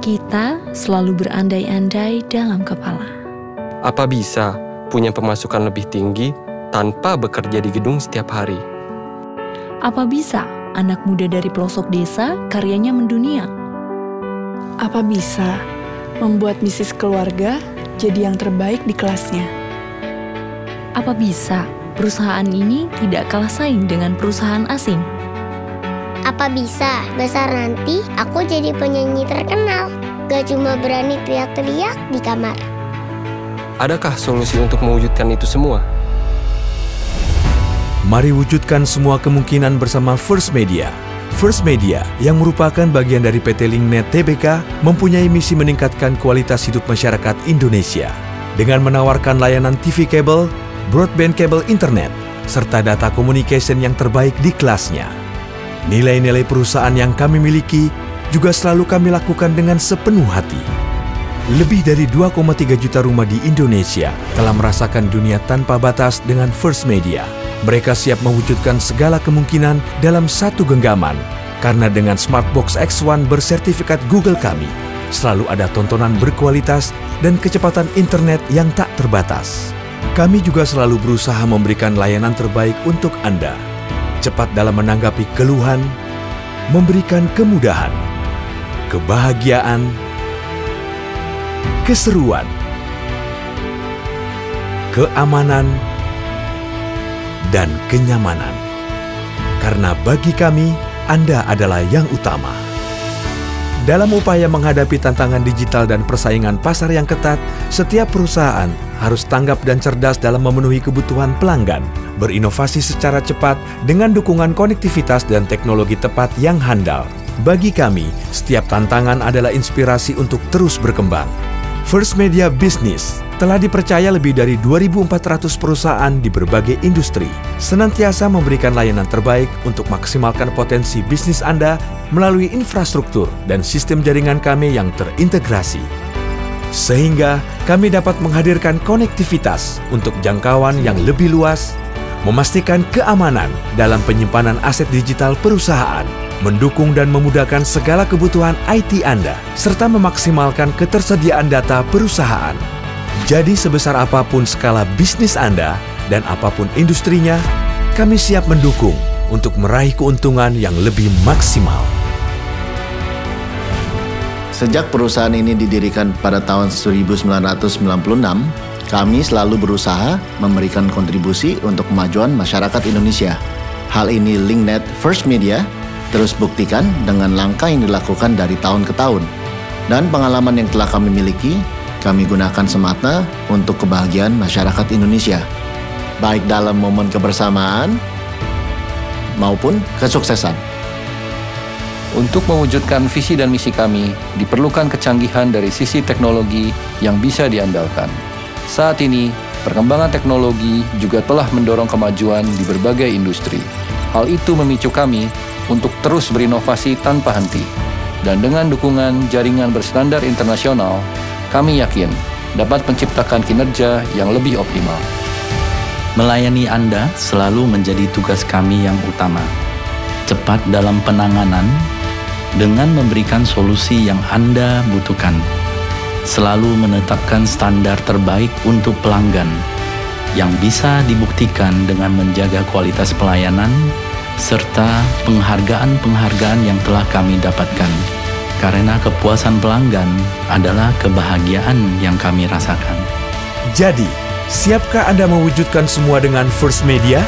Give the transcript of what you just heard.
Kita selalu berandai-andai dalam kepala. Apa bisa punya pemasukan lebih tinggi tanpa bekerja di gedung setiap hari? Apa bisa anak muda dari pelosok desa karyanya mendunia? Apa bisa membuat bisnis keluarga jadi yang terbaik di kelasnya? Apa bisa perusahaan ini tidak kalah saing dengan perusahaan asing? Apa bisa besar nanti aku jadi penyanyi terkenal? Gak cuma berani teriak-teriak di kamar. Adakah solusi untuk mewujudkan itu semua? Mari wujudkan semua kemungkinan bersama First Media. First Media yang merupakan bagian dari PT Linknet Tbk mempunyai misi meningkatkan kualitas hidup masyarakat Indonesia dengan menawarkan layanan TV kabel, broadband kabel internet, serta data communication yang terbaik di kelasnya. Nilai-nilai perusahaan yang kami miliki juga selalu kami lakukan dengan sepenuh hati. Lebih dari 2,3 juta rumah di Indonesia telah merasakan dunia tanpa batas dengan First Media. Mereka siap mewujudkan segala kemungkinan dalam satu genggaman. Karena dengan Smartbox X1 bersertifikat Google kami, selalu ada tontonan berkualitas dan kecepatan internet yang tak terbatas. Kami juga selalu berusaha memberikan layanan terbaik untuk Anda. Cepat dalam menanggapi keluhan, memberikan kemudahan, kebahagiaan, keseruan, keamanan, dan kenyamanan. Karena bagi kami, Anda adalah yang utama. Dalam upaya menghadapi tantangan digital dan persaingan pasar yang ketat, setiap perusahaan harus tanggap dan cerdas dalam memenuhi kebutuhan pelanggan, berinovasi secara cepat dengan dukungan konektivitas dan teknologi tepat yang handal. Bagi kami, setiap tantangan adalah inspirasi untuk terus berkembang. First Media Business telah dipercaya lebih dari 2.400 perusahaan di berbagai industri, senantiasa memberikan layanan terbaik untuk maksimalkan potensi bisnis Anda melalui infrastruktur dan sistem jaringan kami yang terintegrasi. Sehingga kami dapat menghadirkan konektivitas untuk jangkauan yang lebih luas, memastikan keamanan dalam penyimpanan aset digital perusahaan, mendukung dan memudahkan segala kebutuhan IT Anda, serta memaksimalkan ketersediaan data perusahaan. Jadi sebesar apa pun skala bisnis Anda dan apa pun industrinya, kami siap mendukung untuk meraih keuntungan yang lebih maksimal. Sejak perusahaan ini didirikan pada tahun 1996, kami selalu berusaha memberikan kontribusi untuk kemajuan masyarakat Indonesia. Hal ini Linknet First Media terus buktikan dengan langkah yang dilakukan dari tahun ke tahun. Dan pengalaman yang telah kami miliki kami gunakan semata untuk kebahagiaan masyarakat Indonesia, baik dalam momen kebersamaan maupun kesuksesan. Untuk mewujudkan visi dan misi kami, diperlukan kecanggihan dari sisi teknologi yang bisa diandalkan. Saat ini, perkembangan teknologi juga telah mendorong kemajuan di berbagai industri. Hal itu memicu kami untuk terus berinovasi tanpa henti. Dan dengan dukungan jaringan berstandar internasional, kami yakin dapat menciptakan kinerja yang lebih optimal. Melayani Anda selalu menjadi tugas kami yang utama. Cepat dalam penanganan dengan memberikan solusi yang Anda butuhkan. Selalu menetapkan standar terbaik untuk pelanggan yang bisa dibuktikan dengan menjaga kualitas pelayanan serta penghargaan-penghargaan yang telah kami dapatkan. Karena kepuasan pelanggan adalah kebahagiaan yang kami rasakan. Jadi, siapkah Anda mewujudkan semua dengan First Media?